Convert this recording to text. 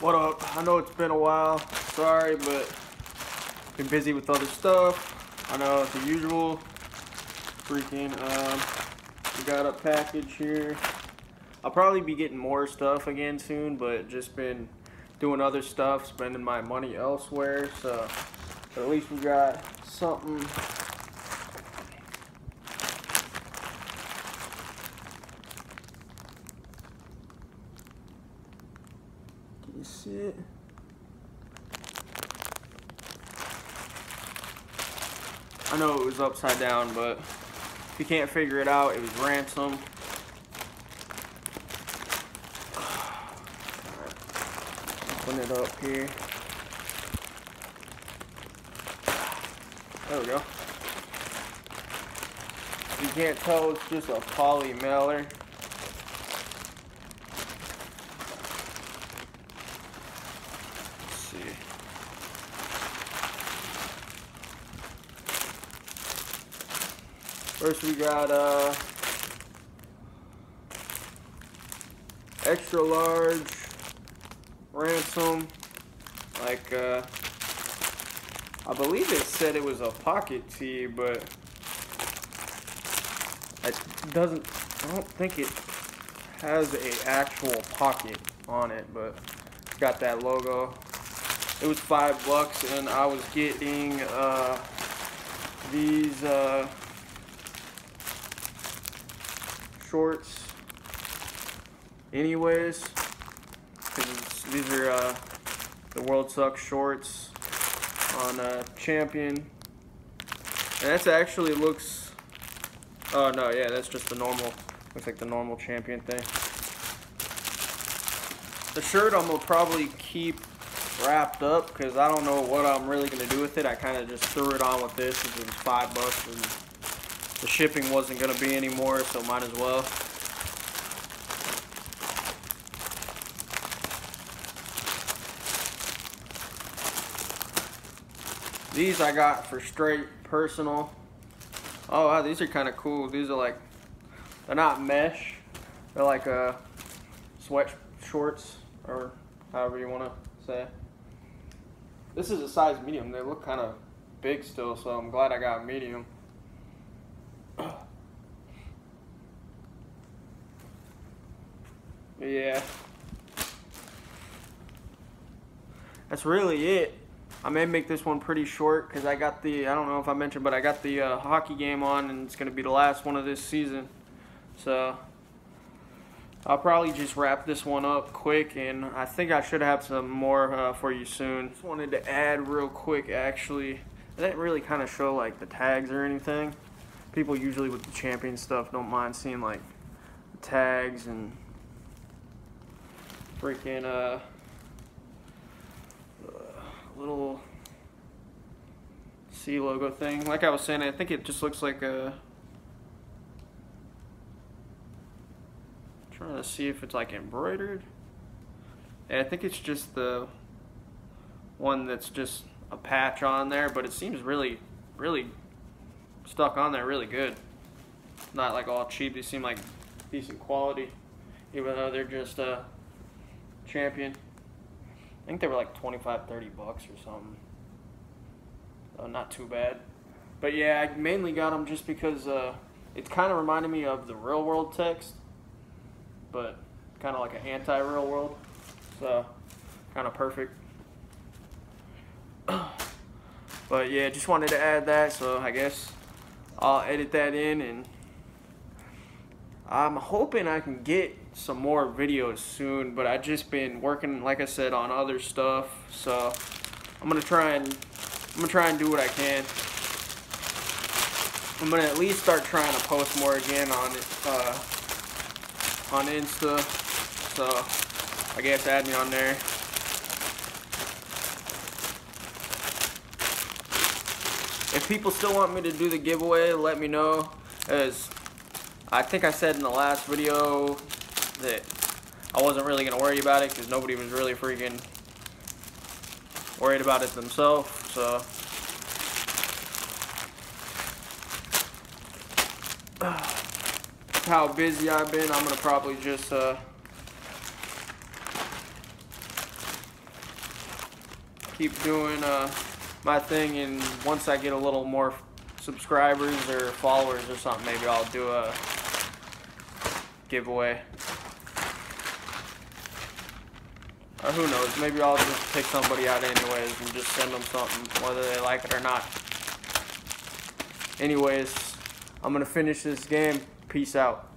What up? I know it's been a while. Sorry, but been busy with other stuff. I know it's the usual. Freaking, um, we got a package here. I'll probably be getting more stuff again soon, but just been doing other stuff, spending my money elsewhere. So, at least we got something see it? I know it was upside down, but if you can't figure it out, it was ransom. Open it up here. There we go. You can't tell it's just a poly mailer. See. First we got uh extra large ransom like uh I believe it said it was a pocket tee but it doesn't I don't think it has a actual pocket on it but it's got that logo it was five bucks and I was getting uh these uh shorts anyways these are uh, the World Sucks shorts on uh, Champion. And that's actually looks oh no yeah that's just the normal looks like the normal Champion thing. The shirt I'm gonna probably keep wrapped up because I don't know what I'm really gonna do with it I kind of just threw it on with this because it was five bucks and the shipping wasn't going to be anymore, so might as well. These I got for straight personal. Oh wow, these are kind of cool. These are like, they're not mesh. They're like uh, sweat shorts or however you want to say. This is a size medium. They look kind of big still, so I'm glad I got medium. Yeah. That's really it. I may make this one pretty short because I got the, I don't know if I mentioned, but I got the uh, hockey game on and it's going to be the last one of this season. So I'll probably just wrap this one up quick and I think I should have some more uh, for you soon. Just wanted to add real quick actually. I didn't really kind of show like the tags or anything. People usually with the champion stuff don't mind seeing like tags and freaking uh, uh, little C logo thing. Like I was saying, I think it just looks like a. trying to see if it's like embroidered. Yeah, I think it's just the one that's just a patch on there, but it seems really, really stuck on there really good. Not like all cheap. They seem like decent quality, even though they're just uh, champion. I think they were like 25, 30 bucks or something. Uh, not too bad. But yeah, I mainly got them just because uh, it kind of reminded me of the real world text, but kind of like an anti-real world. So kind of perfect. but yeah, just wanted to add that. So I guess I'll edit that in and I'm hoping I can get some more videos soon, but I've just been working, like I said, on other stuff. So I'm gonna try and I'm gonna try and do what I can. I'm gonna at least start trying to post more again on uh, on Insta. So I guess add me on there. If people still want me to do the giveaway, let me know. As I think I said in the last video that I wasn't really going to worry about it because nobody was really freaking worried about it themselves. So, how busy I've been, I'm going to probably just uh, keep doing uh, my thing, and once I get a little more subscribers or followers or something, maybe I'll do a giveaway. Or who knows, maybe I'll just pick somebody out anyways and just send them something, whether they like it or not. Anyways, I'm to finish this game. Peace out.